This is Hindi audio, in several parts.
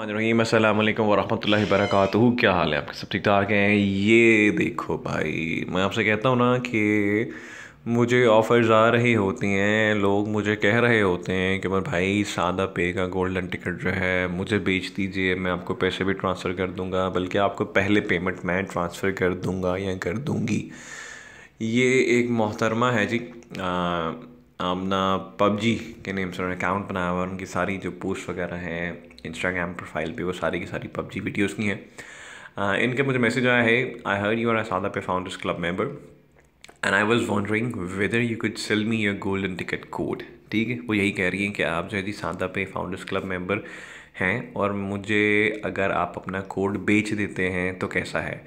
रहीम अल्लाम वरहमल वरक क्या हाल है आपके? सब ठीक ठाक हैं? ये देखो भाई मैं आपसे कहता हूँ ना कि मुझे ऑफ़र्स आ रही होती हैं लोग मुझे कह रहे होते हैं कि मैं भाई सादा पे का गोल्डन टिकट जो है मुझे बेच दीजिए मैं आपको पैसे भी ट्रांसफ़र कर दूँगा बल्कि आपको पहले पेमेंट मैं ट्रांसफ़र कर दूँगा या कर दूँगी। ये एक मोहतरमा है जी। आ, आमना पबजी के नेम से उन्होंने अकाउंट बनाया हुआ है, उनकी सारी जो पोस्ट वगैरह हैं इंस्टाग्राम प्रोफ़ाइल पे, वो सारी की सारी पबजी वीडियोस की हैं। इनके मुझे मैसेज आया है I heard you are SadaPay founders club member and I was wondering whether you could sell me your golden ticket code ठीक है? वो यही कह रही हैं कि आप जो है जी सादा पे फाउंडर्स क्लब मेंबर हैं और मुझे अगर आप अपना कोड बेच देते हैं तो कैसा है?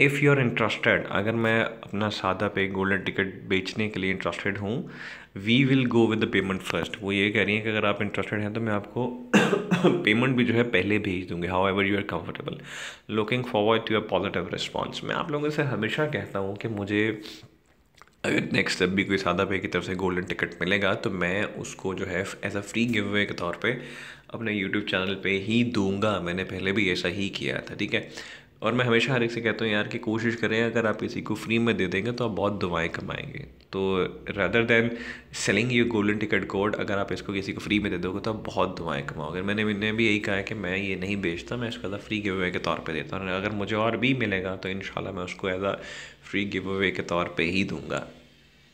इफ़ यू आर इंटरेस्टेड अगर मैं अपना सादा पे गोल्डन टिकट बेचने के लिए इंटरेस्टेड हूँ we will go with the payment first वो ये कह रही हैं कि अगर आप इंटरेस्टेड हैं तो मैं आपको पेमेंट भी जो है पहले भेज दूँगी however you are comfortable looking forward to a positive response मैं आप लोगों से हमेशा कहता हूँ कि मुझे अगर नेक्स्ट स्टेप भी कोई सादा पे की तरफ़ से गोल्डन टिकट मिलेगा तो मैं उसको जो है as a free giveaway के तौर पे अपने यूट्यूब चैनल पे ही दूँगा। मैंने पहले भी ऐसा ही किया था, ठीक है? और मैं हमेशा हर एक से कहता हूँ यार कि कोशिश करें, अगर आप किसी को फ्री में दे देंगे तो आप बहुत दुआएँ कमाएँगे। तो rather than selling you golden ticket code अगर आप इसको किसी को फ्री में दे दोगे तो आप बहुत दुआएँ कमाओगे। मैंने मैंने भी यही कहा है कि मैं ये नहीं बेचता, मैं इसको एज फ्री गिव अवे के तौर पर देता हूँ। अगर मुझे और भी मिलेगा तो इन मैं उसको as a free giveaway के तौर पर ही दूँगा।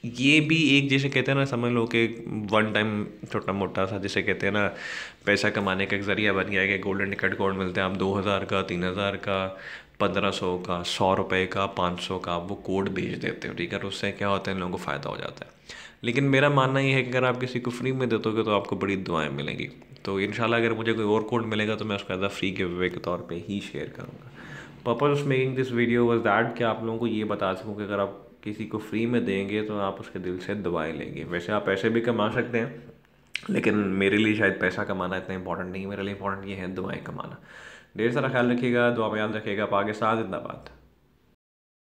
ये भी एक जैसे कहते हैं ना, समझ लो कि वन टाइम छोटा मोटा सा जैसे कहते हैं ना, पैसा कमाने का एक ज़रिया बन गया है कि गोल्डन टिकट कोड मिलते हैं? आप दो हज़ार का, तीन हज़ार का, पंद्रह सौ का, सौ रुपये का, पाँच सौ का वो कोड भेज देते हो, ठीक है? उससे क्या होता है लोगों को फ़ायदा हो जाता है। लेकिन मेरा मानना ये है कि अगर आप किसी को फ्री में देते तो आपको बड़ी दुआएँ मिलेंगी। तो इन अगर मुझे कोई और कोड मिलेगा तो मैं उसका अ फ्री गिव अवे के तौर पर ही शेयर करूँगा। Purpose of making this video was that कि आप लोगों को ये बता सकूँ कि अगर आप किसी को फ्री में देंगे तो आप उसके दिल से दवाएँ लेंगे। वैसे आप पैसे भी कमा सकते हैं, लेकिन मेरे लिए शायद पैसा कमाना इतना इंपॉर्टेंट नहीं मेरे लिए इंपॉर्टेंट ये है दुआएँ कमाना। ढेर सारा ख्याल रखिएगा, दुआ में याद रखिएगा। पाकिस्तान जिंदाबाद।